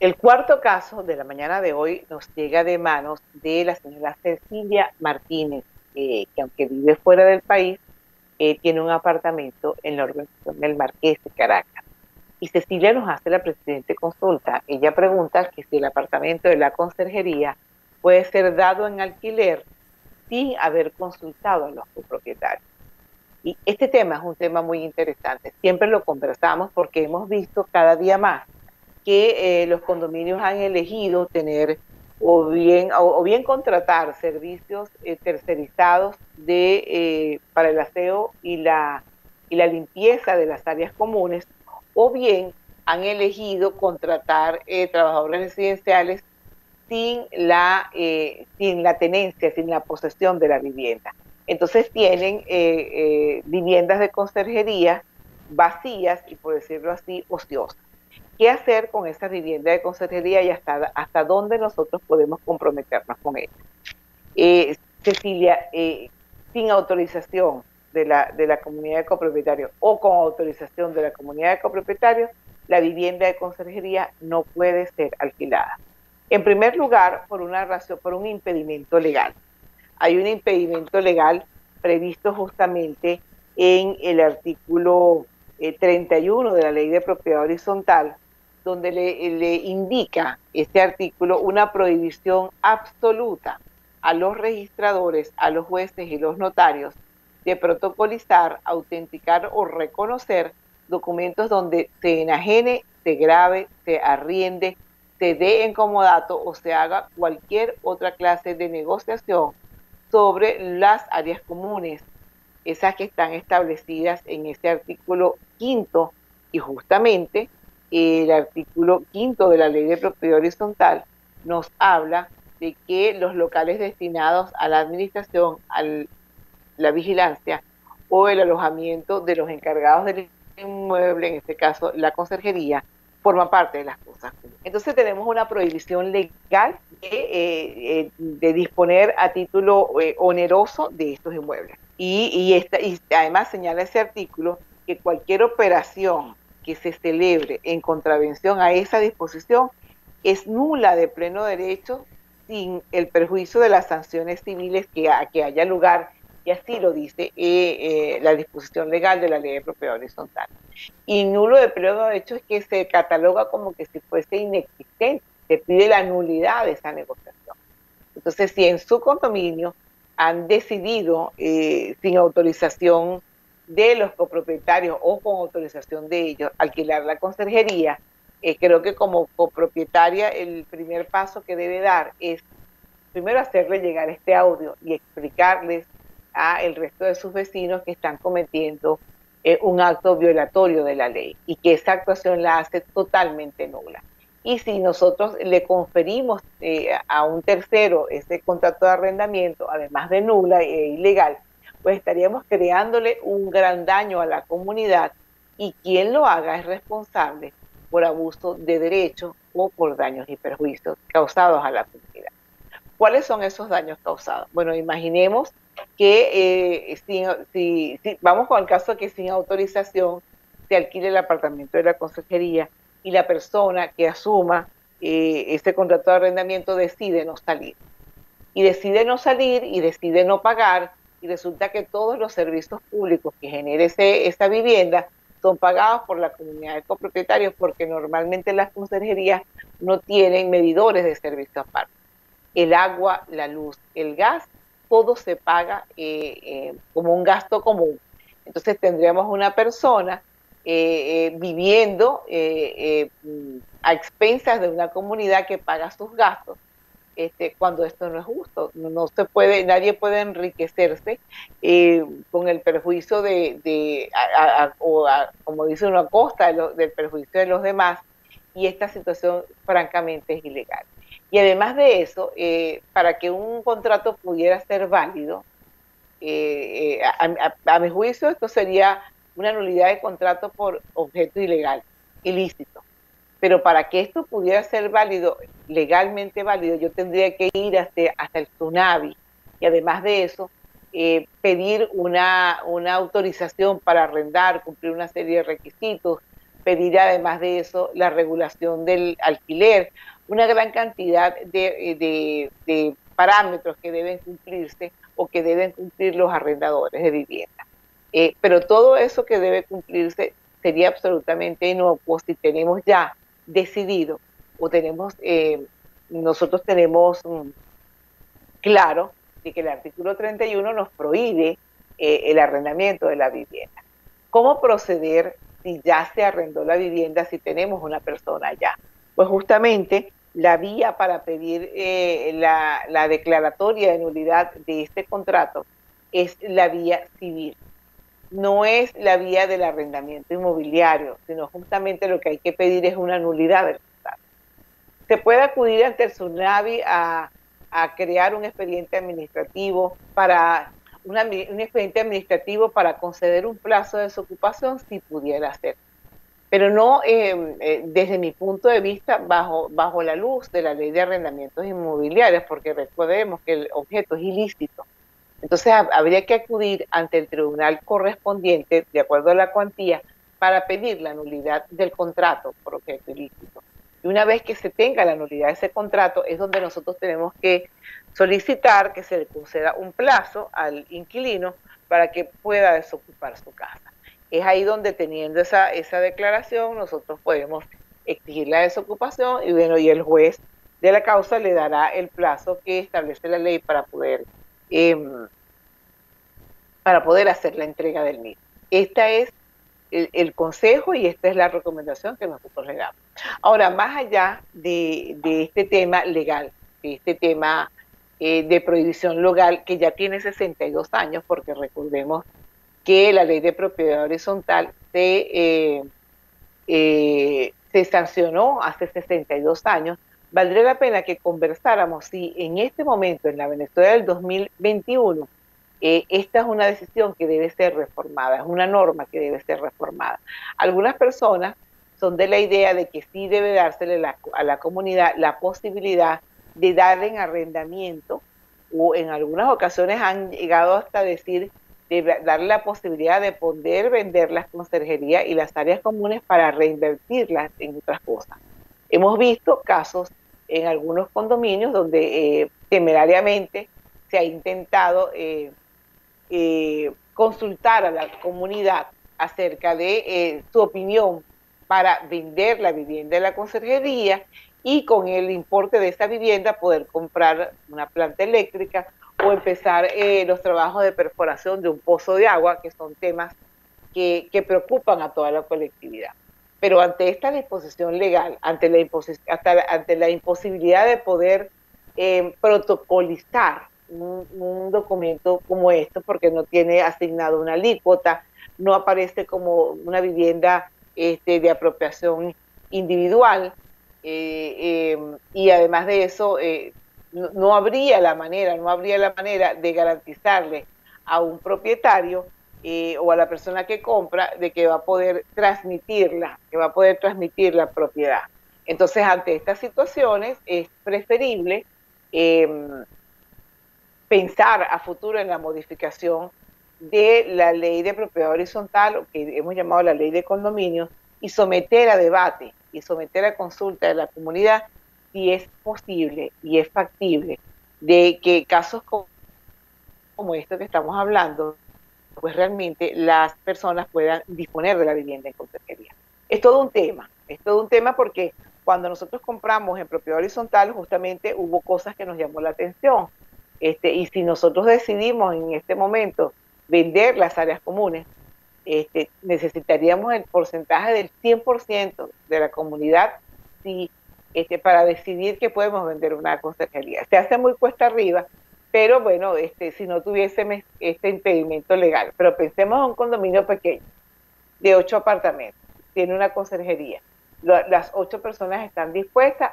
El cuarto caso de la mañana de hoy nos llega de manos de la señora Cecilia Martínez, eh, que aunque vive fuera del país, eh, tiene un apartamento en la organización del Marqués de Caracas. Y Cecilia nos hace la presidente consulta. Ella pregunta que si el apartamento de la conserjería puede ser dado en alquiler sin haber consultado a los copropietarios. Y este tema es un tema muy interesante. Siempre lo conversamos porque hemos visto cada día más que eh, los condominios han elegido tener o bien, o, bien contratar servicios eh, tercerizados de, eh, para el aseo y la, y la limpieza de las áreas comunes, o bien han elegido contratar trabajadores residenciales sin la, sin la tenencia, sin la posesión de la vivienda. Entonces tienen viviendas de conserjería vacías y, por decirlo así, ociosas qué hacer con esa vivienda de conserjería y hasta, hasta dónde nosotros podemos comprometernos con ella. Eh, Cecilia, eh, sin autorización de la, de la comunidad de copropietarios o con autorización de la comunidad de copropietarios, la vivienda de conserjería no puede ser alquilada. En primer lugar, por una razón, por un impedimento legal. Hay un impedimento legal previsto justamente en el artículo 31 eh, de la Ley de Propiedad Horizontal, donde le, indica este artículo una prohibición absoluta a los registradores, a los jueces y los notarios de protocolizar, autenticar o reconocer documentos donde se enajene, se grabe, se arriende, se dé en comodato o se haga cualquier otra clase de negociación sobre las áreas comunes, esas que están establecidas en este artículo quinto. Y justamente el artículo quinto de la ley de propiedad horizontal nos habla de que los locales destinados a la administración, a la vigilancia o el alojamiento de los encargados del inmueble, en este caso la conserjería, forman parte de las cosas. Entonces tenemos una prohibición legal de, eh, eh, disponer a título eh, oneroso de estos inmuebles. Y, esta, y además señala ese artículo que cualquier operación que se celebre en contravención a esa disposición es nula de pleno derecho sin el perjuicio de las sanciones civiles que, que haya lugar, y así lo dice eh, la disposición legal de la ley de propiedad horizontal. Y nulo de pleno derecho es que se cataloga como que si fuese inexistente, se pide la nulidad de esa negociación. Entonces, si en su condominio han decidido eh, sin autorización de los copropietarios o con autorización de ellos alquilar la conserjería, eh, creo que como copropietaria el primer paso que debe dar es primero hacerle llegar este audio y explicarles a el resto de sus vecinos que están cometiendo eh, un acto violatorio de la ley y que esa actuación la hace totalmente nula. Y si nosotros le conferimos eh, a un tercero ese contrato de arrendamiento, además de nula e ilegal, pues estaríamos creándole un gran daño a la comunidad y quien lo haga es responsable por abuso de derechos o por daños y perjuicios causados a la comunidad. ¿Cuáles son esos daños causados? Bueno, imaginemos que eh, si, vamos con el caso que sin autorización se alquile el apartamento de la consejería y la persona que asuma eh, ese contrato de arrendamiento decide no salir. Y decide no salir y decide no pagar y resulta que todos los servicios públicos que genere esa vivienda son pagados por la comunidad de copropietarios porque normalmente las conserjerías no tienen medidores de servicio aparte. El agua, la luz, el gas, todo se paga eh, eh, como un gasto común. Entonces tendríamos una persona eh, viviendo a expensas de una comunidad que paga sus gastos este, cuando esto no es justo. No, se puede, nadie puede enriquecerse con el perjuicio de, o como dice uno, a costa del perjuicio de los demás. Y esta situación francamente es ilegal. Y además de eso, eh, para que un contrato pudiera ser válido, eh, a mi juicio esto sería una nulidad de contrato por objeto ilegal, ilícito. Pero para que esto pudiera ser válido, legalmente válido, yo tendría que ir hasta, hasta el tsunami. Y además de eso, eh, pedir una, una autorización para arrendar, cumplir una serie de requisitos, pedir además de eso la regulación del alquiler, una gran cantidad de, de, parámetros que deben cumplirse o que deben cumplir los arrendadores de vivienda. Eh, pero todo eso que debe cumplirse sería absolutamente inocuo si tenemos ya decidido o tenemos, eh, nosotros tenemos mm, claro de que el artículo 31 nos prohíbe eh, el arrendamiento de la vivienda. ¿Cómo proceder si ya se arrendó la vivienda, si tenemos una persona ya? Pues justamente la vía para pedir eh, la, la declaratoria de nulidad de este contrato es la vía civil. No es la vía del arrendamiento inmobiliario, sino justamente lo que hay que pedir es una nulidad del contrato. Se puede acudir ante el SUNAVI a crear un expediente administrativo para un expediente administrativo para conceder un plazo de desocupación si pudiera ser. Pero no em, eh, desde mi punto de vista bajo, bajo la luz de la ley de arrendamientos inmobiliarios, porque recordemos que el objeto es ilícito. Entonces habría que acudir ante el tribunal correspondiente, de acuerdo a la cuantía, para pedir la nulidad del contrato por objeto ilícito. Y una vez que se tenga la nulidad de ese contrato, es donde nosotros tenemos que solicitar que se le conceda un plazo al inquilino para que pueda desocupar su casa. Es ahí donde teniendo esa, esa declaración nosotros podemos exigir la desocupación y bueno, y el juez de la causa le dará el plazo que establece la ley para poder, em, para poder hacer la entrega del mismo. Esta es el, consejo y esta es la recomendación que nosotros le damos. Ahora, más allá de, este tema legal, de este tema eh, de prohibición legal que ya tiene 62 años, porque recordemos que la ley de propiedad horizontal se, eh, eh, se sancionó hace 62 años, valdría la pena que conversáramos si en este momento, en la Venezuela del 2021, eh, esta es una decisión que debe ser reformada, es una norma que debe ser reformada. Algunas personas son de la idea de que sí debe dársele a la comunidad la posibilidad de dar en arrendamiento o en algunas ocasiones han llegado hasta decir de darle la posibilidad de poder vender las conserjerías y las áreas comunes para reinvertirlas en otras cosas. Hemos visto casos en algunos condominios donde eh, temerariamente se ha intentado eh, eh, consultar a la comunidad acerca de su opinión para vender la vivienda de la conserjería y con el importe de esa vivienda poder comprar una planta eléctrica o empezar eh, los trabajos de perforación de un pozo de agua, que son temas que, preocupan a toda la colectividad. Pero ante esta disposición legal, ante la, imposibilidad de poder protocolizar un, documento como esto porque no tiene asignado una alícuota, no aparece como una vivienda este, de apropiación individual eh, em, y además de eso no, habría la manera, no habría la manera de garantizarle a un propietario eh, o a la persona que compra de que va a poder transmitirla, que va a poder transmitir la propiedad. Entonces, ante estas situaciones es preferible em, pensar a futuro en la modificación de la ley de propiedad horizontal, que hemos llamado la ley de condominios, y someter a debate y someter a consulta de la comunidad si es posible y es factible de que casos como, como esto que estamos hablando, pues realmente las personas puedan disponer de la vivienda en consejería. Es todo un tema, es todo un tema porque cuando nosotros compramos en propiedad horizontal, justamente hubo cosas que nos llamó la atención. Este, y si nosotros decidimos en este momento vender las áreas comunes, este, necesitaríamos el porcentaje del 100% de la comunidad si, este, para decidir que podemos vender una consejería. Se hace muy cuesta arriba, pero bueno, este, si no tuviésemos este impedimento legal. Pero pensemos en un condominio pequeño, de ocho apartamentos, tiene una consejería. Las ocho personas están dispuestas,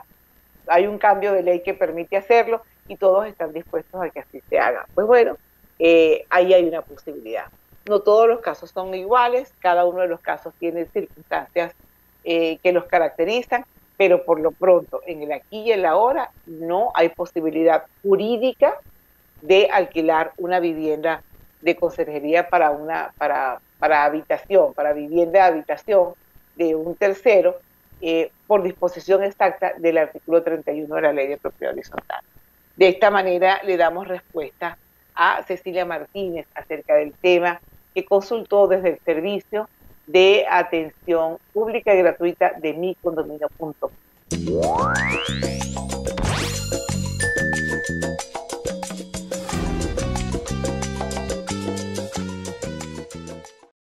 hay un cambio de ley que permite hacerlo, y todos están dispuestos a que así se haga. Pues bueno, eh, ahí hay una posibilidad. No todos los casos son iguales, cada uno de los casos tiene circunstancias eh, que los caracterizan, pero por lo pronto, en el aquí y el ahora, no hay posibilidad jurídica de alquilar una vivienda de consejería para una para, para habitación, para vivienda de habitación de un tercero, eh, por disposición exacta del artículo 31 de la Ley de Propiedad Horizontal. De esta manera le damos respuesta a Cecilia Martínez acerca del tema que consultó desde el servicio de atención pública y gratuita de mi condominio.com.